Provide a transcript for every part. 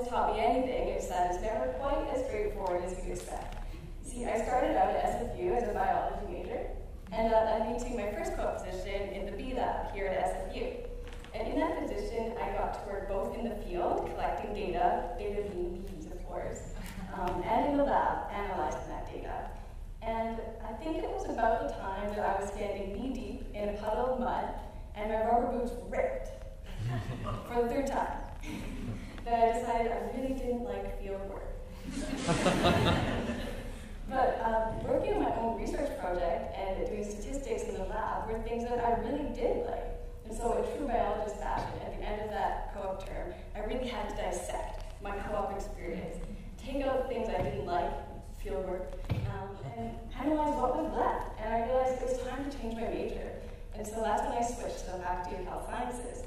has taught me anything, it's that it's never quite as straightforward as you'd expect. See, I started out at SFU as a biology major, and that led me to my first co-op position in the Bee Lab here at SFU. And in that position, I got to work both in the field, collecting data, data being bees, of course, um, and in the lab, analyzing that data. And I think it was about the time that I was standing knee deep in a puddle of mud, and my rubber boots ripped for the third time that I decided I really didn't like field work. but um, working on my own research project and doing statistics in the lab were things that I really did like. And so, a true biologist fashion, at the end of that co-op term, I really had to dissect my co-op experience, take out things I didn't like, fieldwork, um, and analyze what was left. And I realized it was time to change my major. And so that's when I switched to the Faculty of Health Sciences.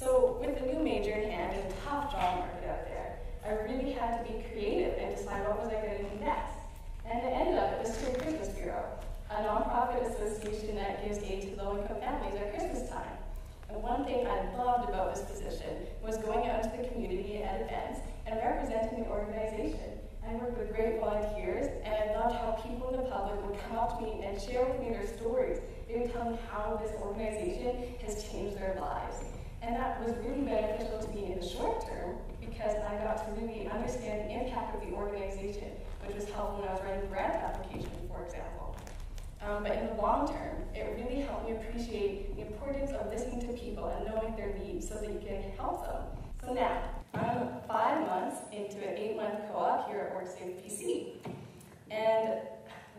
So with the new major in hand and a tough job market out there, I really had to be creative and decide what was I going to do next. And it ended up at the Stewart Christmas Bureau, a nonprofit association that gives aid to low-income families at Christmas time. And one thing I loved about this position was going out into the community at events and representing the organization. I worked with great volunteers, and I loved how people in the public would come up to me and share with me their stories. They would tell me how this organization has changed their lives. And that was really beneficial to me in the short term because I got to really understand the impact of the organization, which was helpful when I was writing grant applications, for example. Um, but in the long term, it really helped me appreciate the importance of listening to people and knowing their needs so that you can help them. So now, I'm five months into an eight-month co-op here at WorkSafe BC. And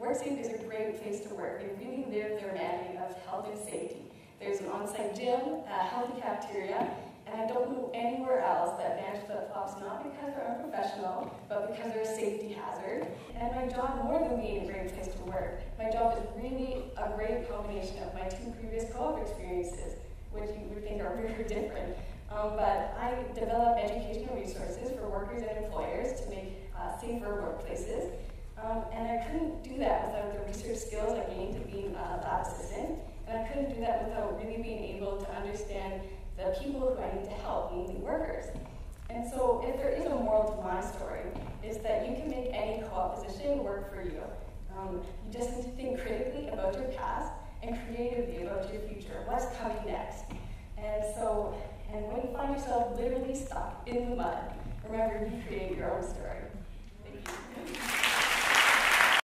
WorkSafe is a great place to work. They really live their mandate of health and safety. There's an on-site gym, a healthy cafeteria, and I don't know anywhere else that bans flip-flops, not because they're unprofessional, but because they're a safety hazard. And my job, more than being a great place to work, my job is really a great combination of my two previous co-op experiences, which you would think are very different. Um, but I develop educational resources for workers and employers to make uh, safer workplaces. Um, and I couldn't do that without the research skills I gained to being a lab do that without really being able to understand the people who I need to help, mainly workers. And so if there is a moral to my story, is that you can make any co-op position work for you. Um, you just need to think critically about your past and creatively about your future. What's coming next? And so, and when you find yourself literally stuck in the mud, remember you create your own story. Thank you.